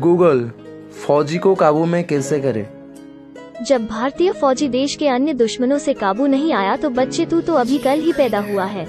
Google फौजी को काबू में कैसे करे? जब भारतीय फौजी देश के अन्य दुश्मनों से काबू नहीं आया तो बच्चे तू तो अभी कल ही पैदा हुआ है।